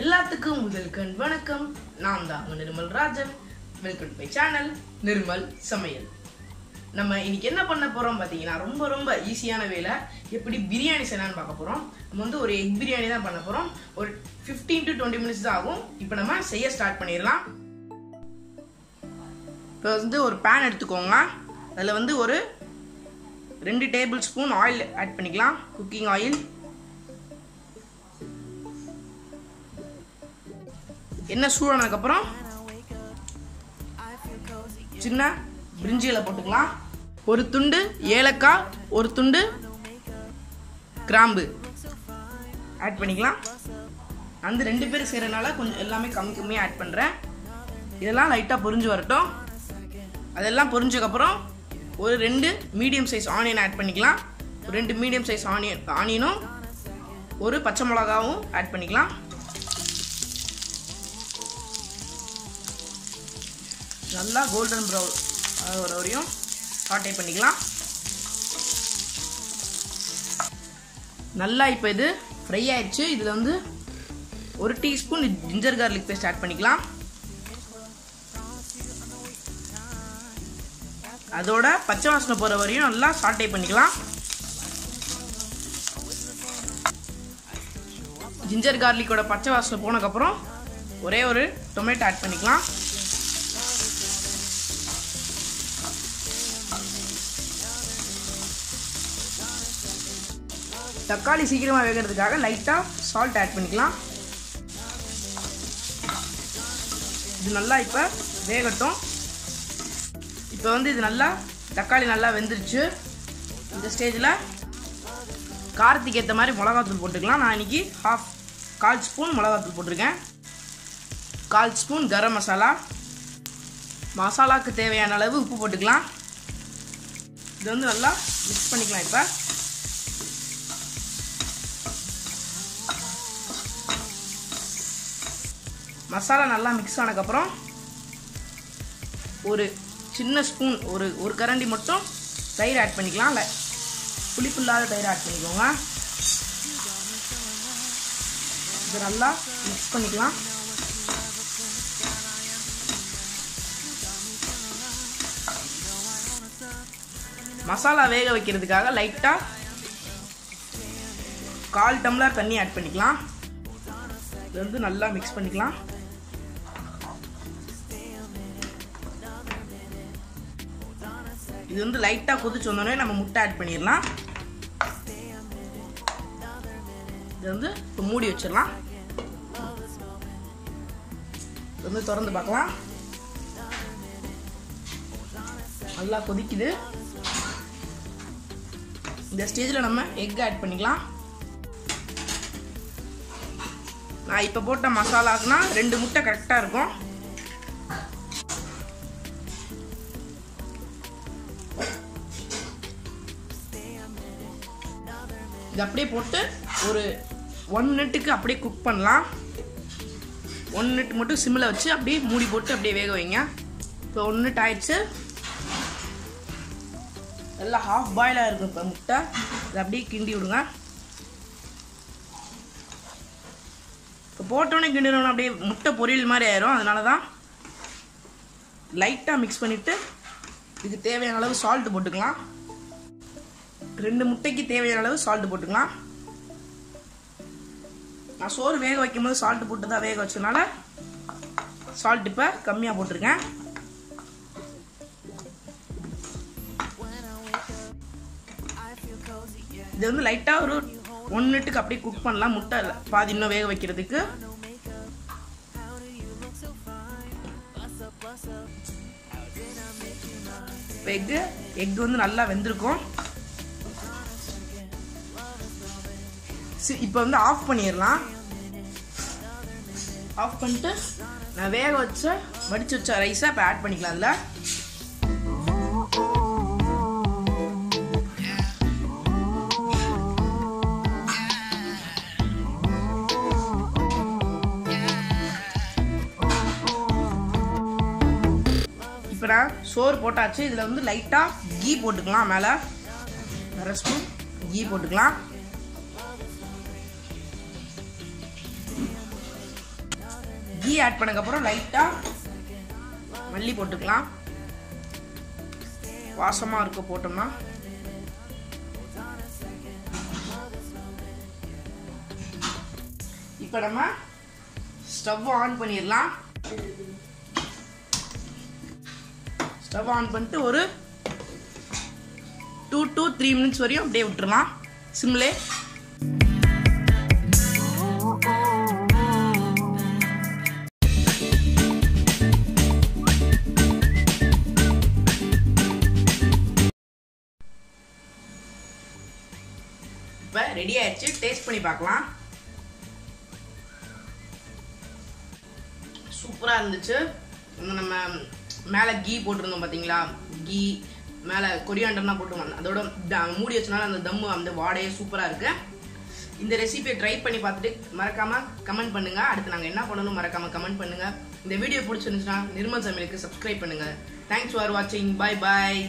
எல்லாத்துக்கும் முதல்கண் வணக்கம். நான் தான் Nirmal Rajan. Welcome to my channel Nirmal Samayal. நம்ம இன்னைக்கு என்ன பண்ண போறோம் பார்த்தீங்கன்னா ரொம்ப ரொம்ப ஈஸியான வேலை. எப்படி பிரியாணி செய்யலாம்னு பார்க்க போறோம். நம்ம வந்து ஒரு எக் பிரியாணி தான் பண்ண போறோம். ஒரு 15 டு டுவெண்ட்டி மினிட்ஸ் தான் ஆகும். இப்போ நம்ம செய்ய ஸ்டார்ட் பண்ணிடலாம். இப்போ வந்து ஒரு பேன் எடுத்துக்கோங்க. அதில் வந்து ஒரு ரெண்டு டேபிள் ஸ்பூன் ஆயில் ஆட் பண்ணிக்கலாம். குக்கிங் ஆயில் எண்ணெய் சூடானதுக்கப்புறம் சின்ன பிரிஞ்சிகளை போட்டுக்கலாம். ஒரு துண்டு ஏலக்காய் ஒரு துண்டு கிராம்பு. ஆட் பண்ணிக்கலாம். அந்த ரெண்டு பேரும் செய்கிறனால கொஞ்சம் எல்லாமே கம்மி கம்மியாக ஆட் பண்ணுறேன் இதெல்லாம் லைட்டாக பொரிஞ்சு வரட்டும். அதெல்லாம் பொரிஞ்சதுக்கப்புறம் ஒரு ரெண்டு மீடியம் சைஸ் ஆனியன் ஆட் பண்ணிக்கலாம். ஒரு ரெண்டு மீடியம் சைஸ் ஆனியன் ஆனியனும் ஒரு பச்சை மிளகாவும் ஆட் பண்ணிக்கலாம். நல்லா கோல்டன் ப்ரௌன் வர வரையும் சாட்டை பண்ணிக்கலாம். நல்லா இப்போ இது ஃப்ரை ஆயிடுச்சு. இதில் வந்து ஒரு teaspoon ginger garlic paste add பண்ணிக்கலாம். அதோட பச்சை வாசனை போகிற வரையும் நல்லா சாட்டை பண்ணிக்கலாம். ஜிஞ்சர் கார்லிக்கோட பச்சை வாசனை போனதுக்கப்புறம் ஒரே ஒரு டொமேட்டோ ஆட் பண்ணிக்கலாம். தக்காளி சீக்கிரமாக வேகிறதுக்காக லைட்டாக சால்ட் ஆட் பண்ணிக்கலாம். இது நல்லா இப்போ வேகட்டும். இப்போ வந்து இது நல்லா தக்காளி நல்லா வெந்துருச்சு. இந்த ஸ்டேஜில் காரத்துக்கு ஏற்ற மாதிரி மிளகாத்தூள் போட்டுக்கலாம். நான் இன்றைக்கி ஹாஃப் கால் ஸ்பூன் மிளகாத்தூள் போட்டிருக்கேன். கால் ஸ்பூன் கரம் மசாலா. மசாலாவுக்கு தேவையான அளவு உப்பு போட்டுக்கலாம். இது வந்து நல்லா மிக்ஸ் பண்ணிக்கலாம் இப்போ. மசாலா நல்லா மிக்ஸ் ஆனதுக்கப்புறம் ஒரு சின்ன ஸ்பூன் ஒரு ஒரு கரண்டி மட்டும் தயிர் ஆட் பண்ணிக்கலாம். இல்லை புளிப்பு இல்லாத தயிர் ஆட் பண்ணிக்கோங்க. இது நல்லா மிக்ஸ் பண்ணிக்கலாம். மசாலா வேக வைக்கிறதுக்காக லைட்டாக கால் டம்ளர் தண்ணி ஆட் பண்ணிக்கலாம். இது வந்து நல்லா மிக்ஸ் பண்ணிக்கலாம். இது வந்து லைட்டாக கொதிச்சு வந்தோடனே நம்ம முட்டை ஆட் பண்ணிடலாம். இது வந்து இப்போ மூடி வச்சிடலாம். இது வந்து திறந்து பார்க்கலாம். நல்லா கொதிக்குது. இந்த ஸ்டேஜில் நம்ம எக் ஆட் பண்ணிக்கலாம். நான் இப்போ போட்ட மசாலாக்குனா ரெண்டு முட்டை கரெக்டாக இருக்கும். இது அப்படியே போட்டு ஒரு ஒன் மினிட்டுக்கு அப்படியே குக் பண்ணலாம். ஒன் மினிட் மட்டும் சிம்மில் வச்சு அப்படியே மூடி போட்டு அப்படியே வேக வைங்க. இப்போ ஒன் மினிட் ஆயிடுச்சு. நல்லா ஹாஃப் பாயிலாக இருக்கும் இப்போ முட்டை. இதை அப்படியே கிண்டி விடுங்க. இப்போ போட்டோன்னே கிண்டினோம் அப்படியே முட்டை பொரியல் மாதிரி ஆயிரும். அதனால தான் லைட்டாக மிக்ஸ் பண்ணிவிட்டு இதுக்கு தேவையான அளவு சால்ட் போட்டுக்கலாம். ரெண்டு முட்டைக்கு தேவையான அளவு சால்ட் போட்டுக்கலாம். நான் சோறு வேக வைக்கும் போது சால்ட் போட்டு தான் வேக வச்சதுனால சால்ட் இப்போ கம்மியாக போட்டிருக்கேன். இது வந்து லைட்டாக ஒரு ஒன் மினிட்டுக்கு அப்படியே குக் பண்ணலாம். முட்டை பாதி இன்னும் வேக வைக்கிறதுக்கு. எக்கு எக் வந்து நல்லா வெந்திருக்கும். இப்போ வந்து ஆஃப் பண்ணிடலாம். ஆஃப் பண்ணிட்டு நான் வேக வச்ச வடிச்சு வச்ச ரைஸை இப்போ ஆட் பண்ணிக்கலாம் அதில் இப்போ நான் சோறு போட்டாச்சு. இதில் வந்து லைட்டாக கீ போட்டுக்கலாம் மேலே. அரை ஸ்பூன் கீ போட்டுக்கலாம். கீ ஆட் பண்ணக்கப்புறம் லைட்டாக மல்லி போட்டுக்கலாம். வாசமாக இருக்க போட்டோம்னா. இப்போ நம்ம ஸ்டவ் ஆன் பண்ணிடலாம். ஸ்டவ் ஆன் பண்ணிட்டு ஒரு டூ டூ த்ரீ மினிட்ஸ் வரையும் அப்படியே விட்டுறலாம். சிம்லே. ரெடி ஆயிடுச்சு. டேஸ்ட் பண்ணி பார்க்கலாம். சூப்பராக இருந்துச்சு. நம்ம மேலே கீ போட்டிருந்தோம் பார்த்தீங்களா கீ மேலே கொரியாண்டம்லாம் போட்டுருவாங்க. அதோட த- மூடி வச்சனால அந்த தம்மு அந்த வாடையே சூப்பராக இருக்கு. இந்த ரெசிபியை ட்ரை பண்ணி பார்த்துட்டு மறக்காமல் கமெண்ட் பண்ணுங்கள் அடுத்து நாங்கள் என்ன பண்ணணும் மறக்காமல் கமெண்ட் பண்ணுங்கள் இந்த வீடியோ பிடிச்சிருந்துச்சுன்னா நிர்மல் சமையலுக்கு சப்ஸ்கிரைப் பண்ணுங்கள் தேங்க்ஸ் ஃபார் வாட்சிங் பாய் பாய்